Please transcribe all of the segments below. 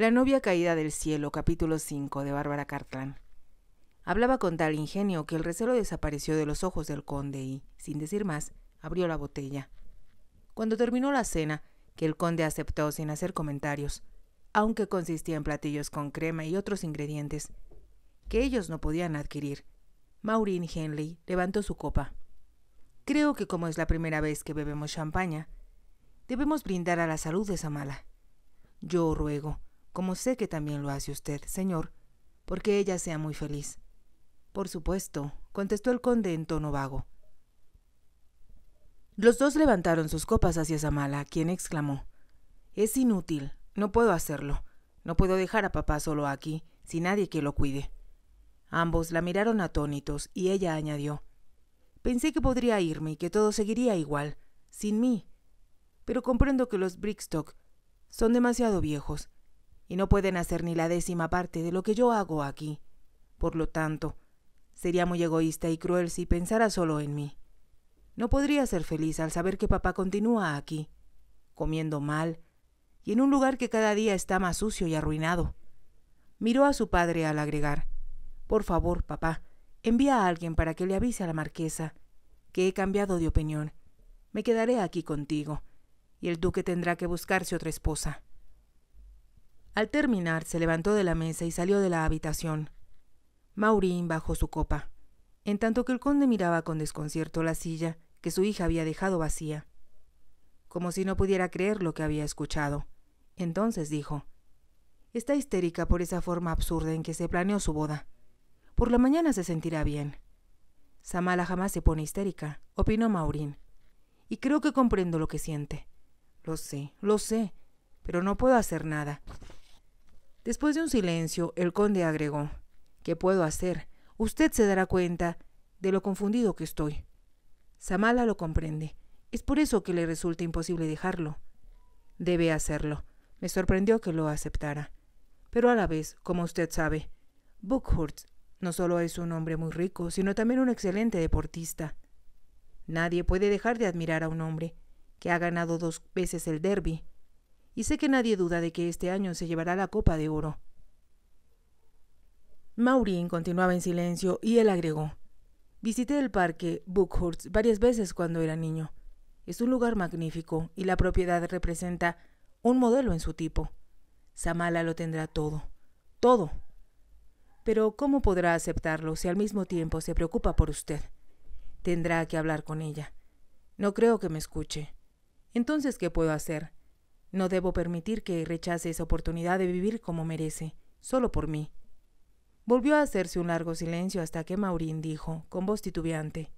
La novia caída del cielo, capítulo 5 de Bárbara Cartlan. Hablaba con tal ingenio que el recelo desapareció de los ojos del conde y, sin decir más, abrió la botella. Cuando terminó la cena, que el conde aceptó sin hacer comentarios, aunque consistía en platillos con crema y otros ingredientes que ellos no podían adquirir, Maureen Henley levantó su copa. Creo que como es la primera vez que bebemos champaña, debemos brindar a la salud de Samala. Yo ruego, como sé que también lo hace usted, señor, porque ella sea muy feliz. Por supuesto, contestó el conde en tono vago. Los dos levantaron sus copas hacia Samala, quien exclamó Es inútil, no puedo hacerlo. No puedo dejar a papá solo aquí, sin nadie que lo cuide. Ambos la miraron atónitos, y ella añadió Pensé que podría irme y que todo seguiría igual, sin mí. Pero comprendo que los Brickstock son demasiado viejos y no pueden hacer ni la décima parte de lo que yo hago aquí. Por lo tanto, sería muy egoísta y cruel si pensara solo en mí. No podría ser feliz al saber que papá continúa aquí, comiendo mal, y en un lugar que cada día está más sucio y arruinado. Miró a su padre al agregar Por favor, papá, envía a alguien para que le avise a la marquesa que he cambiado de opinión. Me quedaré aquí contigo, y el duque tendrá que buscarse otra esposa. Al terminar, se levantó de la mesa y salió de la habitación. Maurín bajó su copa, en tanto que el conde miraba con desconcierto la silla que su hija había dejado vacía, como si no pudiera creer lo que había escuchado. Entonces dijo, Está histérica por esa forma absurda en que se planeó su boda. Por la mañana se sentirá bien. Samala jamás se pone histérica, opinó Maurín. Y creo que comprendo lo que siente. Lo sé, lo sé, pero no puedo hacer nada. Después de un silencio, el conde agregó ¿Qué puedo hacer? Usted se dará cuenta de lo confundido que estoy. Samala lo comprende. Es por eso que le resulta imposible dejarlo. Debe hacerlo. Me sorprendió que lo aceptara. Pero a la vez, como usted sabe, Bookhurst no solo es un hombre muy rico, sino también un excelente deportista. Nadie puede dejar de admirar a un hombre que ha ganado dos veces el derby y sé que nadie duda de que este año se llevará la Copa de Oro. Maureen continuaba en silencio y él agregó Visité el parque Bookhurst varias veces cuando era niño. Es un lugar magnífico y la propiedad representa un modelo en su tipo. Samala lo tendrá todo, todo. Pero ¿cómo podrá aceptarlo si al mismo tiempo se preocupa por usted? Tendrá que hablar con ella. No creo que me escuche. Entonces, ¿qué puedo hacer? No debo permitir que rechace esa oportunidad de vivir como merece, solo por mí. Volvió a hacerse un largo silencio hasta que Maurín dijo, con voz titubeante,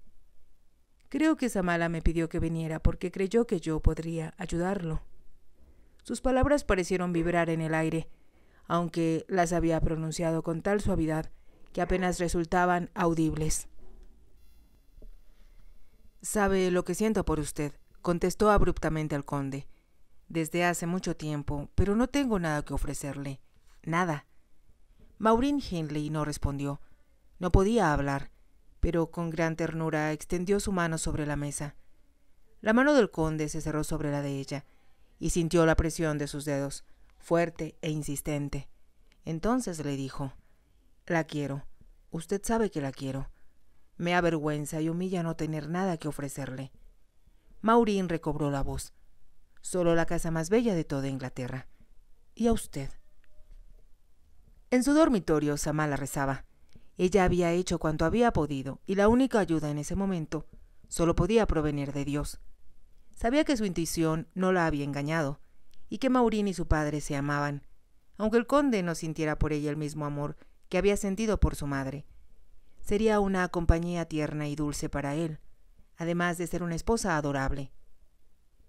Creo que Samala me pidió que viniera porque creyó que yo podría ayudarlo. Sus palabras parecieron vibrar en el aire, aunque las había pronunciado con tal suavidad que apenas resultaban audibles. Sabe lo que siento por usted, contestó abruptamente el conde desde hace mucho tiempo, pero no tengo nada que ofrecerle. Nada. Maureen Hindley no respondió. No podía hablar, pero con gran ternura extendió su mano sobre la mesa. La mano del conde se cerró sobre la de ella, y sintió la presión de sus dedos, fuerte e insistente. Entonces le dijo La quiero. Usted sabe que la quiero. Me avergüenza y humilla no tener nada que ofrecerle. Maureen recobró la voz solo la casa más bella de toda Inglaterra. ¿Y a usted? En su dormitorio, Samala rezaba. Ella había hecho cuanto había podido, y la única ayuda en ese momento solo podía provenir de Dios. Sabía que su intuición no la había engañado, y que Maurín y su padre se amaban, aunque el conde no sintiera por ella el mismo amor que había sentido por su madre. Sería una compañía tierna y dulce para él, además de ser una esposa adorable.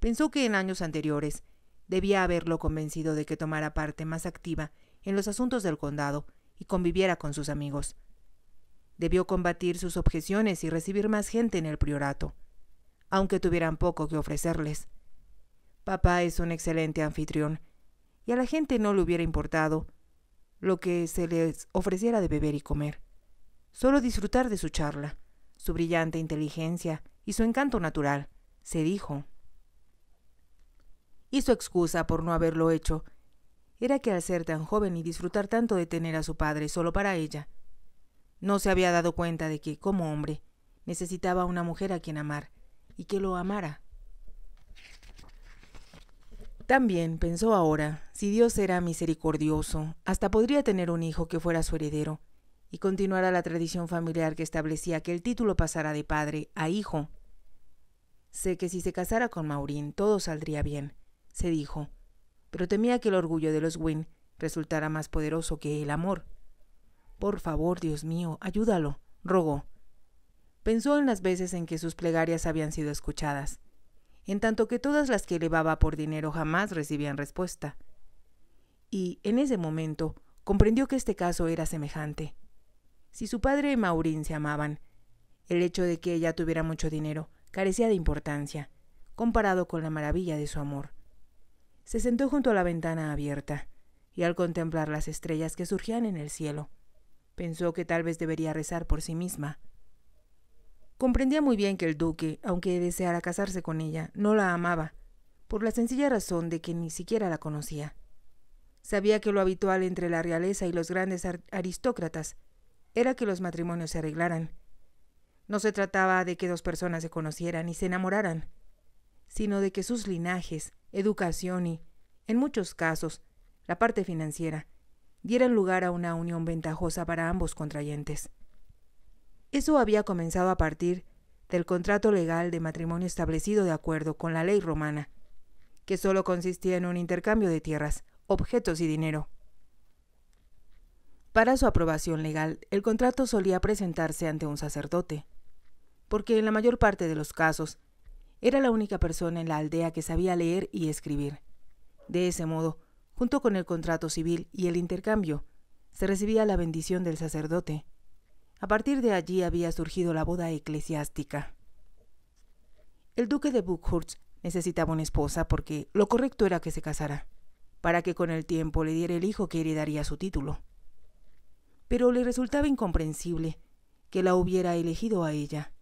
Pensó que en años anteriores debía haberlo convencido de que tomara parte más activa en los asuntos del condado y conviviera con sus amigos. Debió combatir sus objeciones y recibir más gente en el priorato, aunque tuvieran poco que ofrecerles. Papá es un excelente anfitrión, y a la gente no le hubiera importado lo que se les ofreciera de beber y comer. Solo disfrutar de su charla, su brillante inteligencia y su encanto natural, se dijo y su excusa por no haberlo hecho era que al ser tan joven y disfrutar tanto de tener a su padre solo para ella, no se había dado cuenta de que, como hombre, necesitaba una mujer a quien amar y que lo amara. También pensó ahora, si Dios era misericordioso, hasta podría tener un hijo que fuera su heredero y continuara la tradición familiar que establecía que el título pasara de padre a hijo. Sé que si se casara con Maurín todo saldría bien, se dijo, pero temía que el orgullo de los Wynne resultara más poderoso que el amor. Por favor, Dios mío, ayúdalo, rogó. Pensó en las veces en que sus plegarias habían sido escuchadas en tanto que todas las que elevaba por dinero jamás recibían respuesta. Y en ese momento comprendió que este caso era semejante. Si su padre y Maurín se amaban, el hecho de que ella tuviera mucho dinero carecía de importancia, comparado con la maravilla de su amor. Se sentó junto a la ventana abierta, y al contemplar las estrellas que surgían en el cielo, pensó que tal vez debería rezar por sí misma. Comprendía muy bien que el duque, aunque deseara casarse con ella, no la amaba, por la sencilla razón de que ni siquiera la conocía. Sabía que lo habitual entre la realeza y los grandes aristócratas era que los matrimonios se arreglaran. No se trataba de que dos personas se conocieran y se enamoraran, sino de que sus linajes, educación y, en muchos casos, la parte financiera, dieran lugar a una unión ventajosa para ambos contrayentes. Eso había comenzado a partir del contrato legal de matrimonio establecido de acuerdo con la ley romana, que solo consistía en un intercambio de tierras, objetos y dinero. Para su aprobación legal, el contrato solía presentarse ante un sacerdote, porque en la mayor parte de los casos era la única persona en la aldea que sabía leer y escribir. De ese modo, junto con el contrato civil y el intercambio, se recibía la bendición del sacerdote, a partir de allí había surgido la boda eclesiástica. El duque de Buchholz necesitaba una esposa porque lo correcto era que se casara, para que con el tiempo le diera el hijo que heredaría su título. Pero le resultaba incomprensible que la hubiera elegido a ella,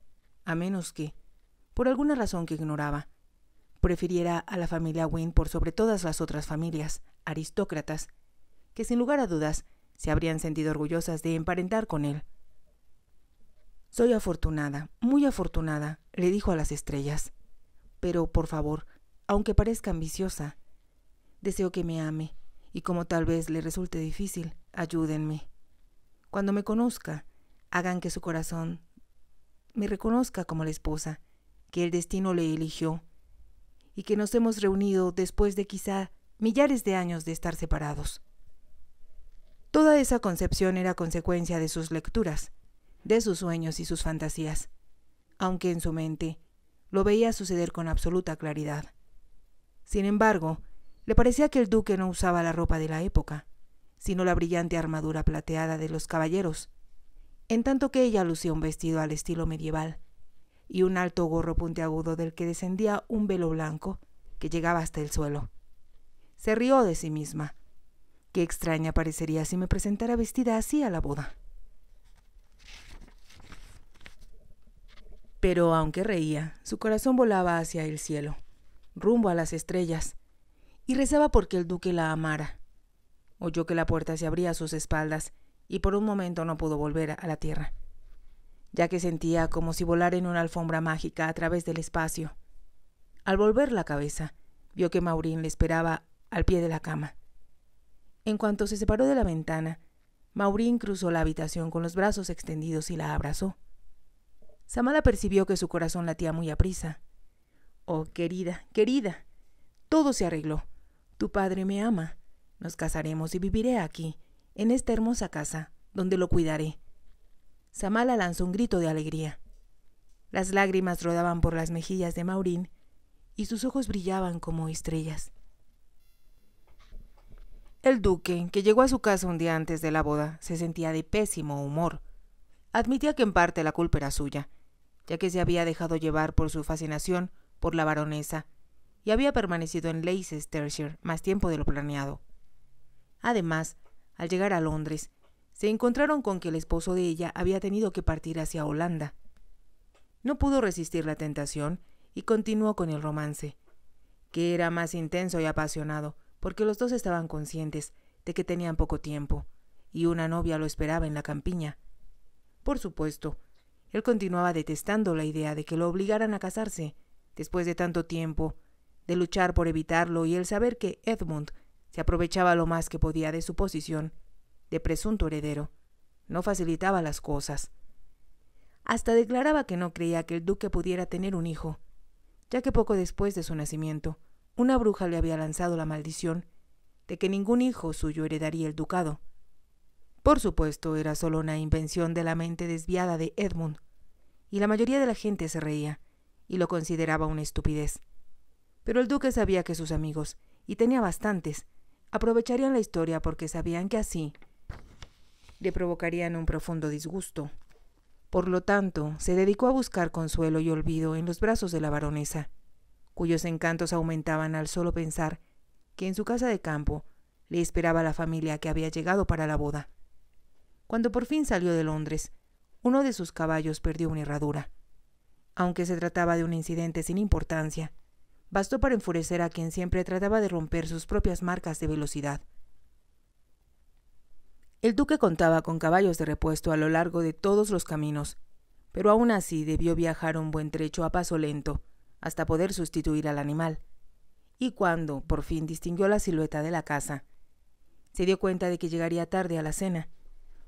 a menos que, por alguna razón que ignoraba, prefiriera a la familia Wynne por sobre todas las otras familias aristócratas, que sin lugar a dudas se habrían sentido orgullosas de emparentar con él soy afortunada, muy afortunada, le dijo a las estrellas. Pero, por favor, aunque parezca ambiciosa, deseo que me ame, y como tal vez le resulte difícil, ayúdenme. Cuando me conozca, hagan que su corazón me reconozca como la esposa que el destino le eligió, y que nos hemos reunido después de quizá millares de años de estar separados. Toda esa concepción era consecuencia de sus lecturas, de sus sueños y sus fantasías, aunque en su mente lo veía suceder con absoluta claridad. Sin embargo, le parecía que el duque no usaba la ropa de la época, sino la brillante armadura plateada de los caballeros, en tanto que ella lucía un vestido al estilo medieval y un alto gorro puntiagudo del que descendía un velo blanco que llegaba hasta el suelo. Se rió de sí misma. Qué extraña parecería si me presentara vestida así a la boda. Pero aunque reía, su corazón volaba hacia el cielo, rumbo a las estrellas, y rezaba porque el duque la amara. Oyó que la puerta se abría a sus espaldas y por un momento no pudo volver a la tierra, ya que sentía como si volara en una alfombra mágica a través del espacio. Al volver la cabeza, vio que Maurín le esperaba al pie de la cama. En cuanto se separó de la ventana, Maurín cruzó la habitación con los brazos extendidos y la abrazó. Samala percibió que su corazón latía muy aprisa. Oh, querida, querida, todo se arregló. Tu padre me ama. Nos casaremos y viviré aquí, en esta hermosa casa, donde lo cuidaré. Samala lanzó un grito de alegría. Las lágrimas rodaban por las mejillas de Maurín y sus ojos brillaban como estrellas. El duque, que llegó a su casa un día antes de la boda, se sentía de pésimo humor. Admitía que en parte la culpa era suya, ya que se había dejado llevar por su fascinación por la baronesa y había permanecido en Leicestershire más tiempo de lo planeado. Además, al llegar a Londres, se encontraron con que el esposo de ella había tenido que partir hacia Holanda. No pudo resistir la tentación y continuó con el romance, que era más intenso y apasionado, porque los dos estaban conscientes de que tenían poco tiempo, y una novia lo esperaba en la campiña. Por supuesto, él continuaba detestando la idea de que lo obligaran a casarse, después de tanto tiempo, de luchar por evitarlo y el saber que Edmund se aprovechaba lo más que podía de su posición de presunto heredero. No facilitaba las cosas. Hasta declaraba que no creía que el duque pudiera tener un hijo, ya que poco después de su nacimiento, una bruja le había lanzado la maldición de que ningún hijo suyo heredaría el ducado. Por supuesto, era solo una invención de la mente desviada de Edmund, y la mayoría de la gente se reía y lo consideraba una estupidez. Pero el duque sabía que sus amigos, y tenía bastantes, aprovecharían la historia porque sabían que así le provocarían un profundo disgusto. Por lo tanto, se dedicó a buscar consuelo y olvido en los brazos de la baronesa, cuyos encantos aumentaban al solo pensar que en su casa de campo le esperaba la familia que había llegado para la boda. Cuando por fin salió de Londres, uno de sus caballos perdió una herradura. Aunque se trataba de un incidente sin importancia, bastó para enfurecer a quien siempre trataba de romper sus propias marcas de velocidad. El duque contaba con caballos de repuesto a lo largo de todos los caminos, pero aún así debió viajar un buen trecho a paso lento, hasta poder sustituir al animal. Y cuando por fin distinguió la silueta de la casa, se dio cuenta de que llegaría tarde a la cena,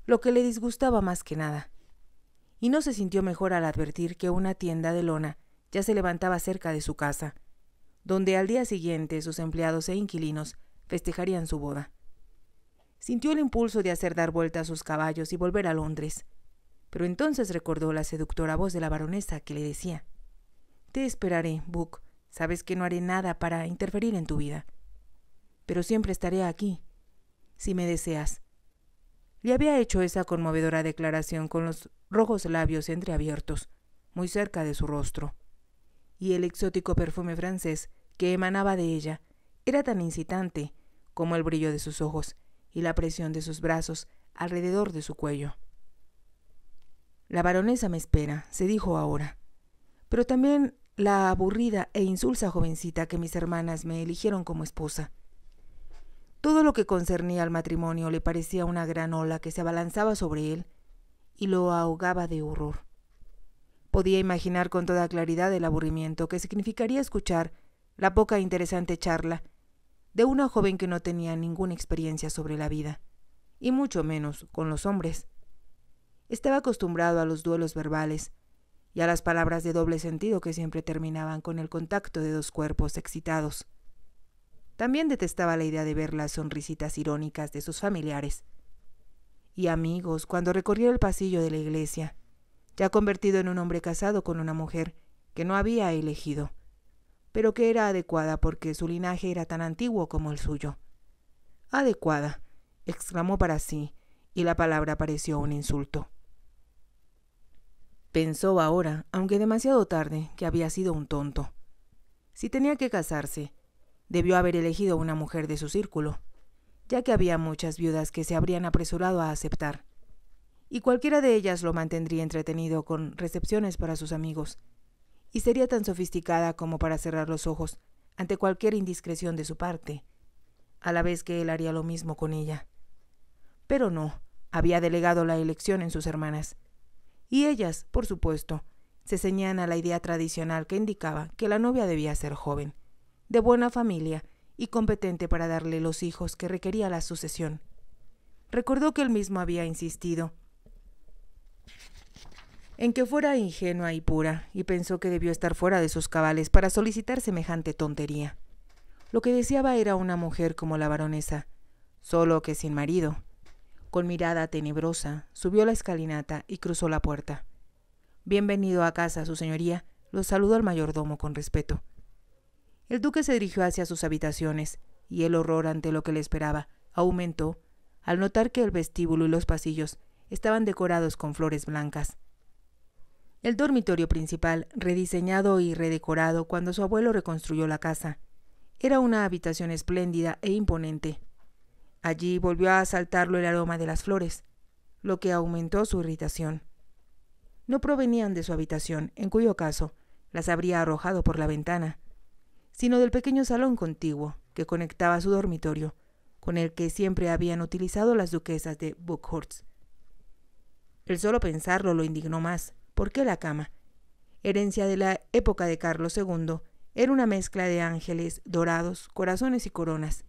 lo que le disgustaba más que nada. Y no se sintió mejor al advertir que una tienda de lona ya se levantaba cerca de su casa, donde al día siguiente sus empleados e inquilinos festejarían su boda. Sintió el impulso de hacer dar vuelta a sus caballos y volver a Londres, pero entonces recordó la seductora voz de la baronesa que le decía Te esperaré, Buck. Sabes que no haré nada para interferir en tu vida. Pero siempre estaré aquí, si me deseas. Le había hecho esa conmovedora declaración con los rojos labios entreabiertos, muy cerca de su rostro. Y el exótico perfume francés que emanaba de ella era tan incitante como el brillo de sus ojos y la presión de sus brazos alrededor de su cuello. La baronesa me espera, se dijo ahora, pero también la aburrida e insulsa jovencita que mis hermanas me eligieron como esposa. Todo lo que concernía al matrimonio le parecía una gran ola que se abalanzaba sobre él y lo ahogaba de horror. Podía imaginar con toda claridad el aburrimiento que significaría escuchar la poca interesante charla de una joven que no tenía ninguna experiencia sobre la vida, y mucho menos con los hombres. Estaba acostumbrado a los duelos verbales y a las palabras de doble sentido que siempre terminaban con el contacto de dos cuerpos excitados. También detestaba la idea de ver las sonrisitas irónicas de sus familiares y amigos cuando recorría el pasillo de la iglesia, ya convertido en un hombre casado con una mujer que no había elegido, pero que era adecuada porque su linaje era tan antiguo como el suyo. Adecuada, exclamó para sí, y la palabra pareció un insulto. Pensó ahora, aunque demasiado tarde, que había sido un tonto. Si tenía que casarse, Debió haber elegido una mujer de su círculo, ya que había muchas viudas que se habrían apresurado a aceptar, y cualquiera de ellas lo mantendría entretenido con recepciones para sus amigos, y sería tan sofisticada como para cerrar los ojos ante cualquier indiscreción de su parte, a la vez que él haría lo mismo con ella. Pero no, había delegado la elección en sus hermanas, y ellas, por supuesto, se ceñían a la idea tradicional que indicaba que la novia debía ser joven de buena familia y competente para darle los hijos que requería la sucesión. Recordó que él mismo había insistido en que fuera ingenua y pura, y pensó que debió estar fuera de sus cabales para solicitar semejante tontería. Lo que deseaba era una mujer como la baronesa, solo que sin marido. Con mirada tenebrosa, subió la escalinata y cruzó la puerta. Bienvenido a casa, su señoría, lo saludó el mayordomo con respeto. El duque se dirigió hacia sus habitaciones, y el horror ante lo que le esperaba aumentó al notar que el vestíbulo y los pasillos estaban decorados con flores blancas. El dormitorio principal, rediseñado y redecorado cuando su abuelo reconstruyó la casa, era una habitación espléndida e imponente. Allí volvió a asaltarlo el aroma de las flores, lo que aumentó su irritación. No provenían de su habitación, en cuyo caso las habría arrojado por la ventana, sino del pequeño salón contiguo, que conectaba su dormitorio con el que siempre habían utilizado las duquesas de Buckhurst. El solo pensarlo lo indignó más. ¿Por qué la cama? Herencia de la época de Carlos II, era una mezcla de ángeles, dorados, corazones y coronas,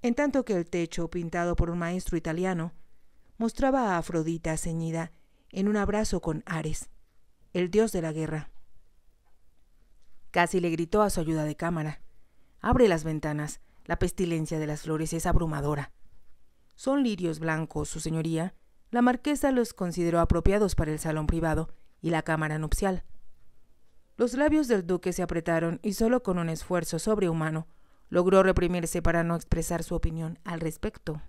en tanto que el techo, pintado por un maestro italiano, mostraba a Afrodita ceñida en un abrazo con Ares, el dios de la guerra. Casi le gritó a su ayuda de cámara. Abre las ventanas, la pestilencia de las flores es abrumadora. Son lirios blancos, su señoría. La marquesa los consideró apropiados para el salón privado y la cámara nupcial. Los labios del duque se apretaron y solo con un esfuerzo sobrehumano logró reprimirse para no expresar su opinión al respecto.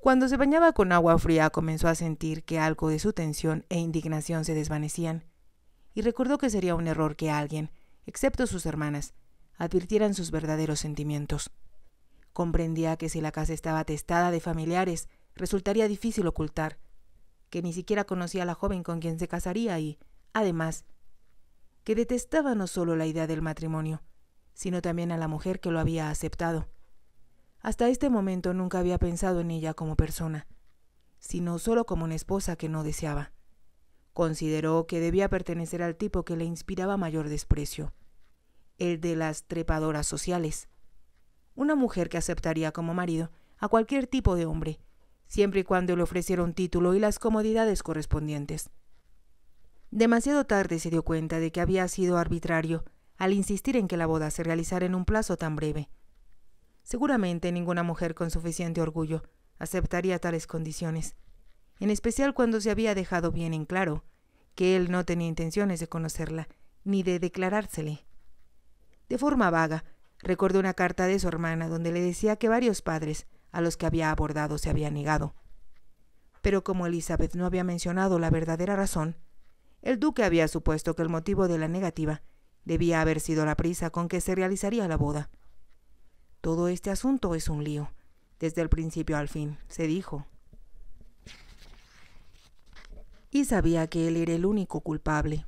Cuando se bañaba con agua fría comenzó a sentir que algo de su tensión e indignación se desvanecían, y recordó que sería un error que alguien, excepto sus hermanas, advirtieran sus verdaderos sentimientos. Comprendía que si la casa estaba atestada de familiares, resultaría difícil ocultar, que ni siquiera conocía a la joven con quien se casaría y, además, que detestaba no solo la idea del matrimonio, sino también a la mujer que lo había aceptado. Hasta este momento nunca había pensado en ella como persona, sino solo como una esposa que no deseaba. Consideró que debía pertenecer al tipo que le inspiraba mayor desprecio el de las trepadoras sociales. Una mujer que aceptaría como marido a cualquier tipo de hombre, siempre y cuando le ofreciera un título y las comodidades correspondientes. Demasiado tarde se dio cuenta de que había sido arbitrario al insistir en que la boda se realizara en un plazo tan breve. Seguramente ninguna mujer con suficiente orgullo aceptaría tales condiciones, en especial cuando se había dejado bien en claro que él no tenía intenciones de conocerla ni de declarársele. De forma vaga, recordó una carta de su hermana donde le decía que varios padres a los que había abordado se habían negado. Pero como Elizabeth no había mencionado la verdadera razón, el duque había supuesto que el motivo de la negativa debía haber sido la prisa con que se realizaría la boda. Todo este asunto es un lío, desde el principio al fin, se dijo. Y sabía que él era el único culpable.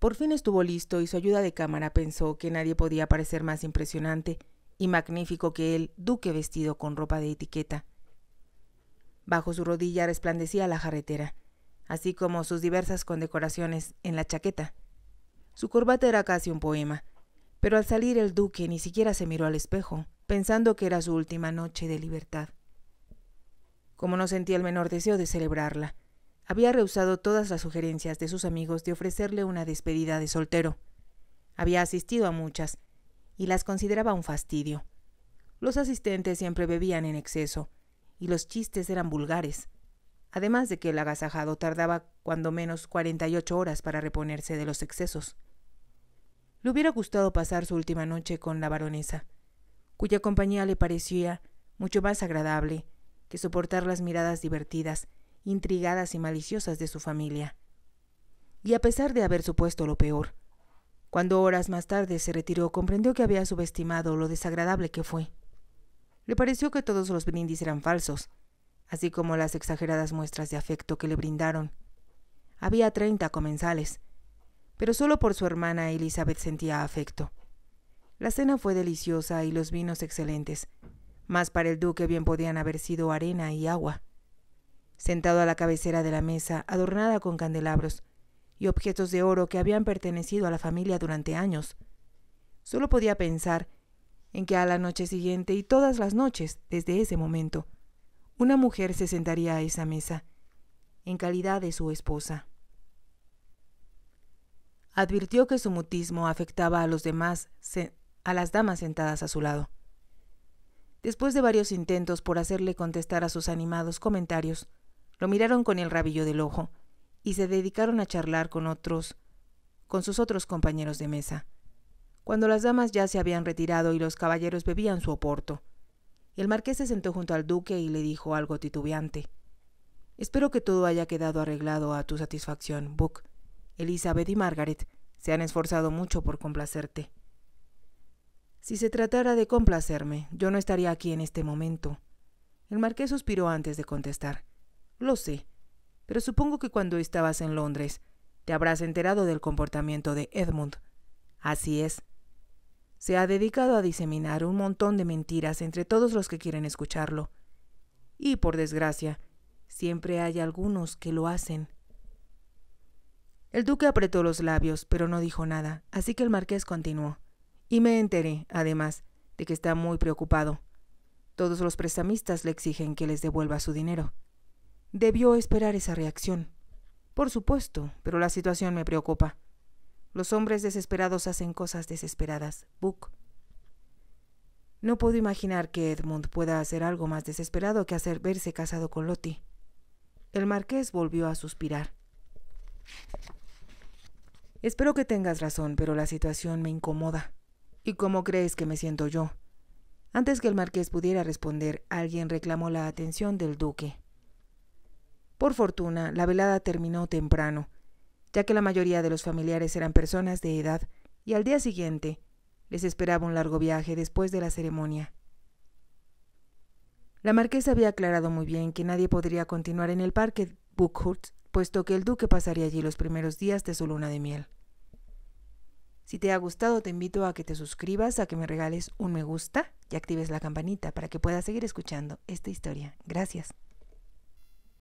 Por fin estuvo listo y su ayuda de cámara pensó que nadie podía parecer más impresionante y magnífico que él, duque vestido con ropa de etiqueta. Bajo su rodilla resplandecía la jarretera, así como sus diversas condecoraciones en la chaqueta. Su corbata era casi un poema, pero al salir el duque ni siquiera se miró al espejo, pensando que era su última noche de libertad. Como no sentía el menor deseo de celebrarla, había rehusado todas las sugerencias de sus amigos de ofrecerle una despedida de soltero. Había asistido a muchas, y las consideraba un fastidio. Los asistentes siempre bebían en exceso, y los chistes eran vulgares, además de que el agasajado tardaba cuando menos cuarenta y ocho horas para reponerse de los excesos. Le hubiera gustado pasar su última noche con la baronesa, cuya compañía le parecía mucho más agradable que soportar las miradas divertidas intrigadas y maliciosas de su familia. Y a pesar de haber supuesto lo peor, cuando horas más tarde se retiró, comprendió que había subestimado lo desagradable que fue. Le pareció que todos los brindis eran falsos, así como las exageradas muestras de afecto que le brindaron. Había treinta comensales, pero solo por su hermana Elizabeth sentía afecto. La cena fue deliciosa y los vinos excelentes, mas para el duque bien podían haber sido arena y agua sentado a la cabecera de la mesa, adornada con candelabros y objetos de oro que habían pertenecido a la familia durante años. Solo podía pensar en que a la noche siguiente y todas las noches, desde ese momento, una mujer se sentaría a esa mesa, en calidad de su esposa. Advirtió que su mutismo afectaba a los demás, a las damas sentadas a su lado. Después de varios intentos por hacerle contestar a sus animados comentarios, lo miraron con el rabillo del ojo y se dedicaron a charlar con otros, con sus otros compañeros de mesa. Cuando las damas ya se habían retirado y los caballeros bebían su oporto, el marqués se sentó junto al duque y le dijo algo titubeante. Espero que todo haya quedado arreglado a tu satisfacción, Buck. Elizabeth y Margaret se han esforzado mucho por complacerte. Si se tratara de complacerme, yo no estaría aquí en este momento. El marqués suspiró antes de contestar. Lo sé, pero supongo que cuando estabas en Londres te habrás enterado del comportamiento de Edmund. Así es. Se ha dedicado a diseminar un montón de mentiras entre todos los que quieren escucharlo. Y, por desgracia, siempre hay algunos que lo hacen. El duque apretó los labios, pero no dijo nada, así que el marqués continuó. Y me enteré, además, de que está muy preocupado. Todos los prestamistas le exigen que les devuelva su dinero. Debió esperar esa reacción. Por supuesto, pero la situación me preocupa. Los hombres desesperados hacen cosas desesperadas. Book. No puedo imaginar que Edmund pueda hacer algo más desesperado que hacer verse casado con Lottie. El marqués volvió a suspirar. Espero que tengas razón, pero la situación me incomoda. ¿Y cómo crees que me siento yo? Antes que el marqués pudiera responder, alguien reclamó la atención del duque. Por fortuna, la velada terminó temprano, ya que la mayoría de los familiares eran personas de edad, y al día siguiente les esperaba un largo viaje después de la ceremonia. La marquesa había aclarado muy bien que nadie podría continuar en el parque Buckhurst puesto que el duque pasaría allí los primeros días de su luna de miel. Si te ha gustado, te invito a que te suscribas, a que me regales un me gusta y actives la campanita para que puedas seguir escuchando esta historia. Gracias.